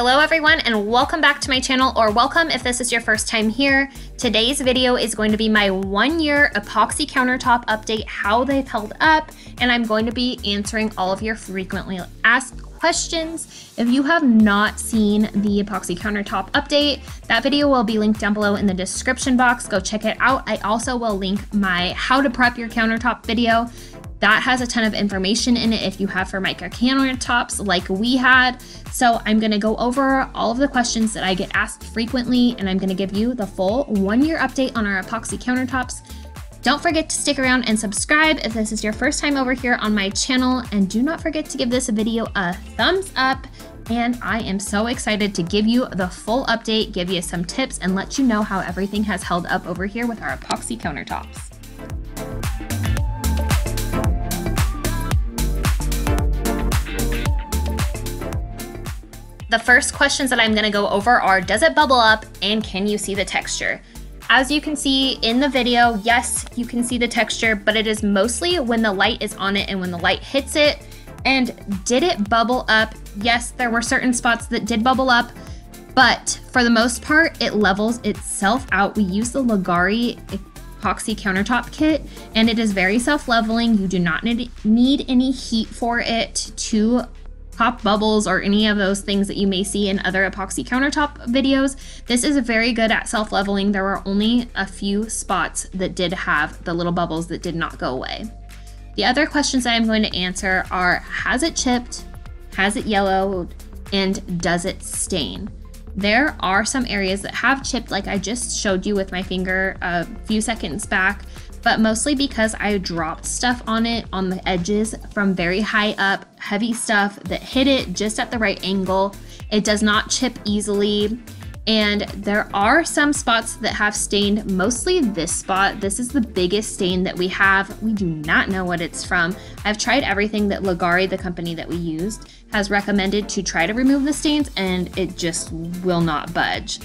Hello everyone and welcome back to my channel or welcome if this is your first time here. Today's video is going to be my one year epoxy countertop update, how they've held up, and I'm going to be answering all of your frequently asked questions. If you have not seen the epoxy countertop update, that video will be linked down below in the description box. Go check it out. I also will link my how to prep your countertop video that has a ton of information in it if you have Formica countertops like we had. So I'm gonna go over all of the questions that I get asked frequently and I'm gonna give you the full one year update on our epoxy countertops. Don't forget to stick around and subscribe if this is your first time over here on my channel and do not forget to give this video a thumbs up and I am so excited to give you the full update, give you some tips, and let you know how everything has held up over here with our epoxy countertops. The first questions that I'm gonna go over are, does it bubble up and can you see the texture? As you can see in the video, yes, you can see the texture, but it is mostly when the light is on it and when the light hits it. And did it bubble up? Yes, there were certain spots that did bubble up, but for the most part, it levels itself out. We use the Leggari epoxy countertop kit and it is very self-leveling. You do not need any heat for it to pop bubbles or any of those things that you may see in other epoxy countertop videos. This is very good at self-leveling. There were only a few spots that did have the little bubbles that did not go away. The other questions I'm going to answer are, has it chipped? Has it yellowed? And does it stain? There are some areas that have chipped like I just showed you with my finger a few seconds back, but mostly because I dropped stuff on it on the edges from very high up, heavy stuff that hit it just at the right angle. It does not chip easily. And there are some spots that have stained, mostly this spot. This is the biggest stain that we have. We do not know what it's from. I've tried everything that Leggari, the company that we used, has recommended to try to remove the stains and it just will not budge.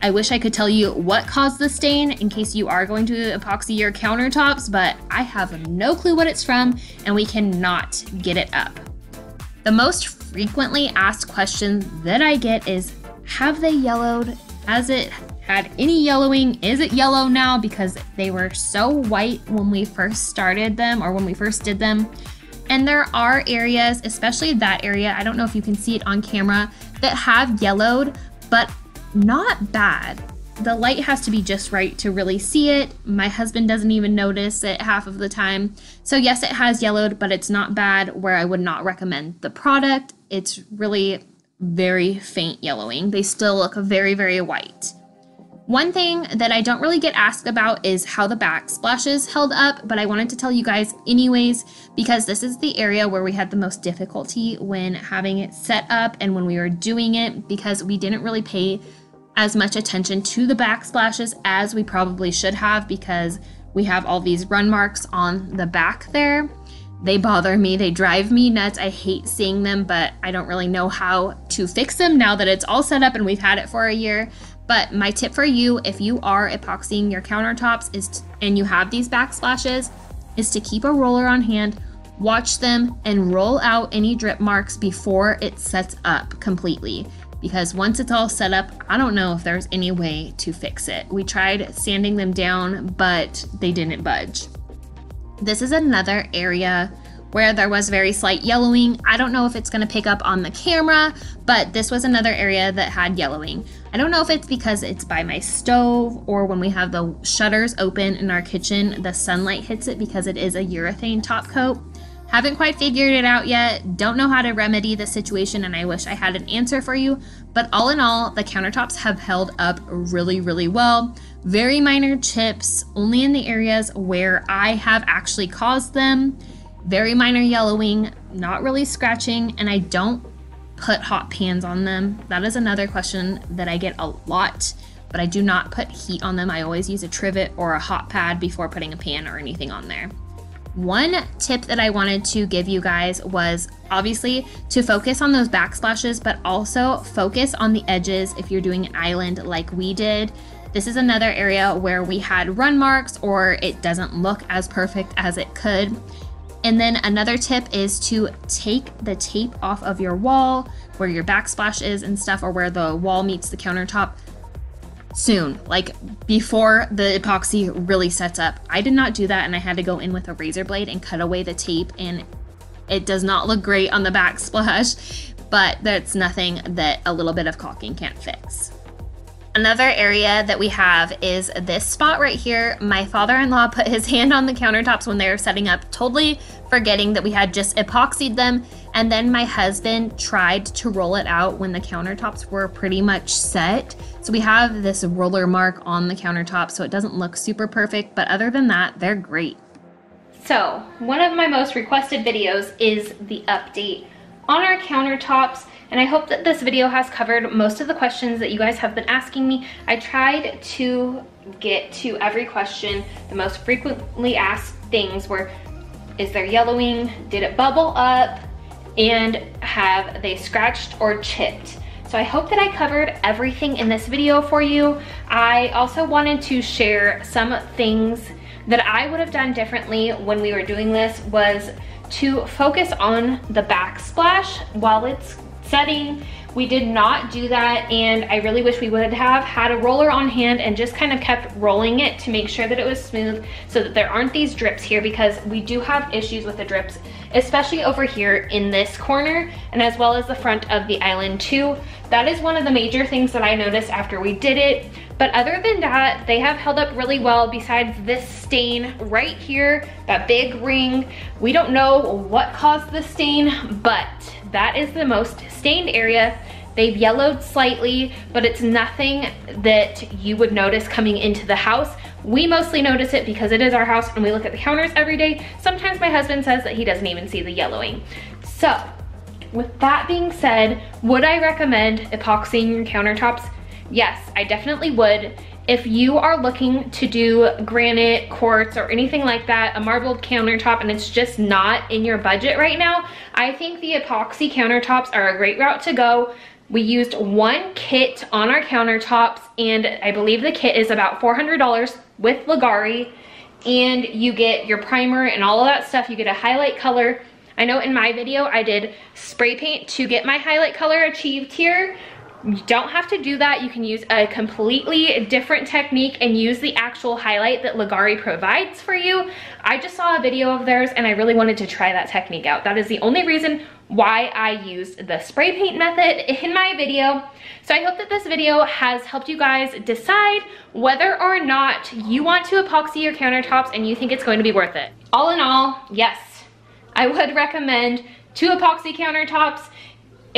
I wish I could tell you what caused the stain in case you are going to epoxy your countertops, but I have no clue what it's from and we cannot get it up. The most frequently asked question that I get is, have they yellowed? Has it had any yellowing? Is it yellow now? Because they were so white when we first started them or when we first did them. And there are areas, especially that area, I don't know if you can see it on camera, that have yellowed, but not bad. The light has to be just right to really see it. My husband doesn't even notice it half of the time. So yes, it has yellowed, but it's not bad where I would not recommend the product. It's really very faint yellowing. They still look very, very white. One thing that I don't really get asked about is how the backsplashes held up, but I wanted to tell you guys anyways, because this is the area where we had the most difficulty when having it set up and when we were doing it, because we didn't really pay as much attention to the backsplashes as we probably should have, because we have all these run marks on the back there. They bother me, they drive me nuts. I hate seeing them, but I don't really know how to fix them now that it's all set up and we've had it for a year. But my tip for you, if you are epoxying your countertops is to, and you have these backsplashes, is to keep a roller on hand, watch them, and roll out any drip marks before it sets up completely. Because once it's all set up, I don't know if there's any way to fix it. We tried sanding them down, but they didn't budge. This is another area where there was very slight yellowing. I don't know if it's going to pick up on the camera, but this was another area that had yellowing. I don't know if it's because it's by my stove or when we have the shutters open in our kitchen, the sunlight hits it because it is a urethane top coat. Haven't quite figured it out yet. Don't know how to remedy the situation, and I wish I had an answer for you. But all in all, the countertops have held up really, really well. Very minor chips, only in the areas where I have actually caused them very minor yellowing, not really scratching, and I don't put hot pans on them. That is another question that I get a lot, but I do not put heat on them. I always use a trivet or a hot pad before putting a pan or anything on there. One tip that I wanted to give you guys was obviously to focus on those backsplashes, but also focus on the edges if you're doing an island like we did. This is another area where we had run marks or it doesn't look as perfect as it could. And then another tip is to take the tape off of your wall where your backsplash is and stuff, or where the wall meets the countertop soon, like before the epoxy really sets up. I did not do that and I had to go in with a razor blade and cut away the tape and it does not look great on the backsplash, but that's nothing that a little bit of caulking can't fix. Another area that we have is this spot right here. My father-in-law put his hand on the countertops when they were setting up, totally forgetting that we had just epoxied them. And then my husband tried to roll it out when the countertops were pretty much set. So we have this roller mark on the countertop so it doesn't look super perfect, but other than that, they're great. So one of my most requested videos is the update on our countertops and I hope that this video has covered most of the questions that you guys have been asking me. I tried to get to every question. The most frequently asked things were, is there yellowing? Did it bubble up? And have they scratched or chipped? So I hope that I covered everything in this video for you. I also wanted to share some things that I would have done differently when we were doing this was to focus on the backsplash while it's setting. We did not do that and I really wish we would have had a roller on hand and just kind of kept rolling it to make sure that it was smooth so that there aren't these drips here because we do have issues with the drips, especially over here in this corner and as well as the front of the island too. That is one of the major things that I noticed after we did it. But other than that, they have held up really well besides this stain right here, that big ring. We don't know what caused the stain, but that is the most stained area. They've yellowed slightly, but it's nothing that you would notice coming into the house. We mostly notice it because it is our house and we look at the counters every day. Sometimes my husband says that he doesn't even see the yellowing. So with that being said, would I recommend epoxying your countertops? Yes, I definitely would. If you are looking to do granite, quartz, or anything like that, a marbled countertop, and it's just not in your budget right now, I think the epoxy countertops are a great route to go. We used one kit on our countertops, and I believe the kit is about $400 with Leggari, and you get your primer and all of that stuff. You get a highlight color. I know in my video I did spray paint to get my highlight color achieved here, you don't have to do that. You can use a completely different technique and use the actual highlight that Leggari provides for you. I just saw a video of theirs and I really wanted to try that technique out. That is the only reason why I used the spray paint method in my video. So I hope that this video has helped you guys decide whether or not you want to epoxy your countertops and you think it's going to be worth it. All in all, yes, I would recommend two epoxy countertops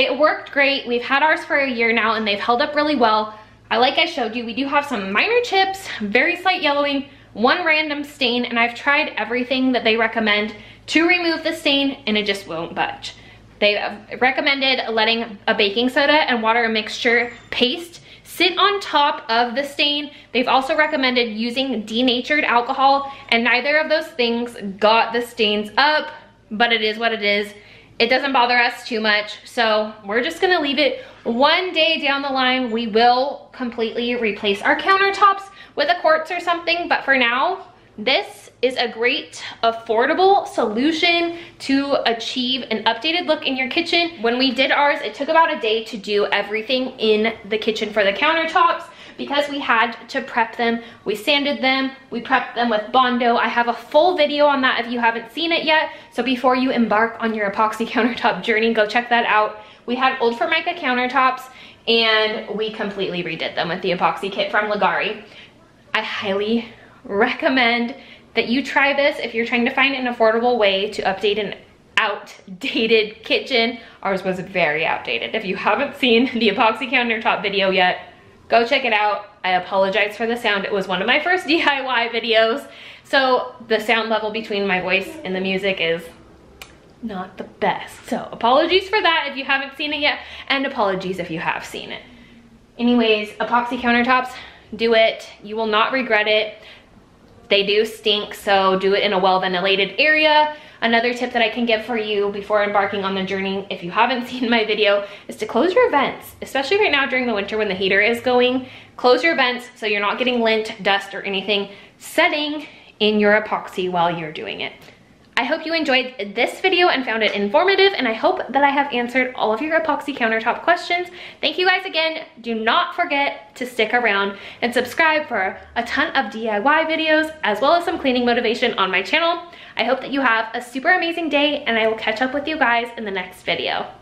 it worked great. We've had ours for a year now and they've held up really well. I like I showed you, we do have some minor chips, very slight yellowing, one random stain, and I've tried everything that they recommend to remove the stain and it just won't budge. They recommended letting a baking soda and water mixture paste sit on top of the stain. They've also recommended using denatured alcohol and neither of those things got the stains up, but it is what it is. It doesn't bother us too much, so we're just gonna leave it. One day down the line, we will completely replace our countertops with a quartz or something, but for now, this is a great affordable solution to achieve an updated look in your kitchen. When we did ours, it took about a day to do everything in the kitchen for the countertops because we had to prep them. We sanded them, we prepped them with Bondo. I have a full video on that if you haven't seen it yet. So before you embark on your epoxy countertop journey, go check that out. We had old Formica countertops and we completely redid them with the epoxy kit from Leggari. I highly recommend that you try this if you're trying to find an affordable way to update an outdated kitchen. Ours was very outdated. If you haven't seen the epoxy countertop video yet, Go check it out. I apologize for the sound. It was one of my first DIY videos. So the sound level between my voice and the music is not the best. So apologies for that if you haven't seen it yet, and apologies if you have seen it. Anyways, epoxy countertops, do it. You will not regret it. They do stink, so do it in a well-ventilated area. Another tip that I can give for you before embarking on the journey, if you haven't seen my video, is to close your vents, especially right now during the winter when the heater is going. Close your vents so you're not getting lint, dust, or anything setting in your epoxy while you're doing it. I hope you enjoyed this video and found it informative and I hope that I have answered all of your epoxy countertop questions. Thank you guys again. Do not forget to stick around and subscribe for a ton of DIY videos as well as some cleaning motivation on my channel. I hope that you have a super amazing day and I will catch up with you guys in the next video.